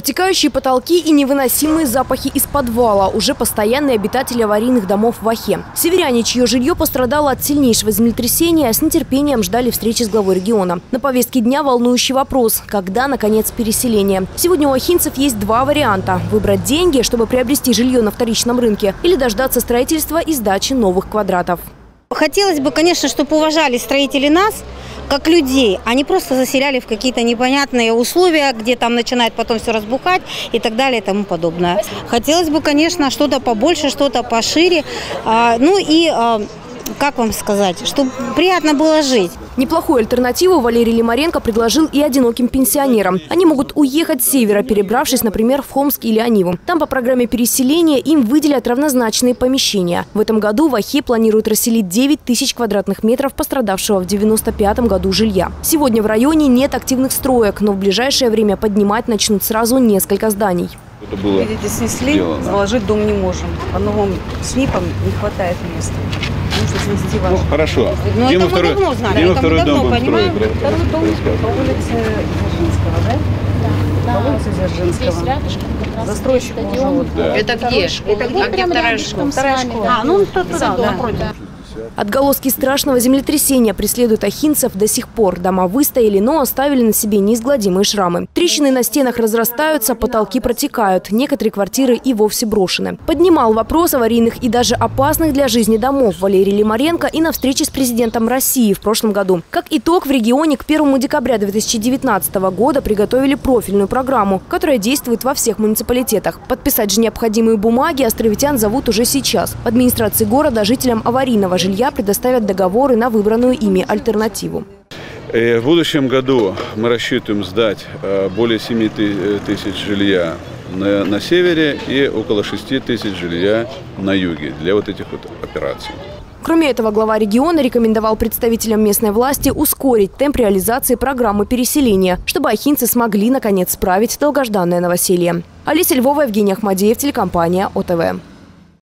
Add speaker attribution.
Speaker 1: Протекающие потолки и невыносимые запахи из подвала – уже постоянные обитатели аварийных домов в Ахе. Северяне, чье жилье пострадало от сильнейшего землетрясения, с нетерпением ждали встречи с главой региона. На повестке дня волнующий вопрос – когда, наконец, переселение? Сегодня у ахинцев есть два варианта – выбрать деньги, чтобы приобрести жилье на вторичном рынке, или дождаться строительства и сдачи новых квадратов.
Speaker 2: Хотелось бы, конечно, чтобы уважали строители нас, как людей. Они просто заселяли в какие-то непонятные условия, где там начинает потом все разбухать и так далее и тому подобное. Хотелось бы, конечно, что-то побольше, что-то пошире. А, ну и, а, как вам сказать, чтобы приятно было жить.
Speaker 1: Неплохую альтернативу Валерий Лимаренко предложил и одиноким пенсионерам. Они могут уехать с севера, перебравшись, например, в Хомск или Аниву. Там по программе переселения им выделят равнозначные помещения. В этом году в Ахе планируют расселить 9 тысяч квадратных метров пострадавшего в 95 году жилья. Сегодня в районе нет активных строек, но в ближайшее время поднимать начнут сразу несколько зданий.
Speaker 3: Это было
Speaker 4: Видите, снесли,
Speaker 3: сделано.
Speaker 4: заложить дом не можем. По новым СНИПам не хватает места. Нужно снести ваш.
Speaker 3: Ну, хорошо.
Speaker 2: Ну,
Speaker 3: Где
Speaker 2: это
Speaker 3: мы второй,
Speaker 2: давно знали,
Speaker 3: где мы
Speaker 2: это мы
Speaker 3: второй
Speaker 2: давно
Speaker 3: дом
Speaker 2: понимаем.
Speaker 3: строить?
Speaker 4: Второй дом по улице Дзержинского, да? По улице Дзержинского. Застройщик уже вот.
Speaker 3: Да.
Speaker 5: Это где?
Speaker 2: Это где?
Speaker 5: А где вторая школа?
Speaker 4: Вторая школа.
Speaker 2: А, ну туда, туда, да. напротив.
Speaker 1: Отголоски страшного землетрясения преследуют ахинцев до сих пор. Дома выстояли, но оставили на себе неизгладимые шрамы. Трещины на стенах разрастаются, потолки протекают. Некоторые квартиры и вовсе брошены. Поднимал вопрос аварийных и даже опасных для жизни домов Валерий Лимаренко и на встрече с президентом России в прошлом году. Как итог, в регионе к 1 декабря 2019 года приготовили профильную программу, которая действует во всех муниципалитетах. Подписать же необходимые бумаги островитян зовут уже сейчас. В администрации города жителям аварийного жилья предоставят договоры на выбранную ими альтернативу.
Speaker 3: Э, В будущем году мы рассчитываем сдать э, более 7 ты- э, тысяч жилья на, на севере и около 6 тысяч жилья на юге для вот этих вот операций.
Speaker 1: Кроме этого, глава региона рекомендовал представителям местной власти ускорить темп реализации программы переселения, чтобы ахинцы смогли, наконец, справить долгожданное новоселье. Алиса Львова, Евгений Ахмадеев, телекомпания ОТВ.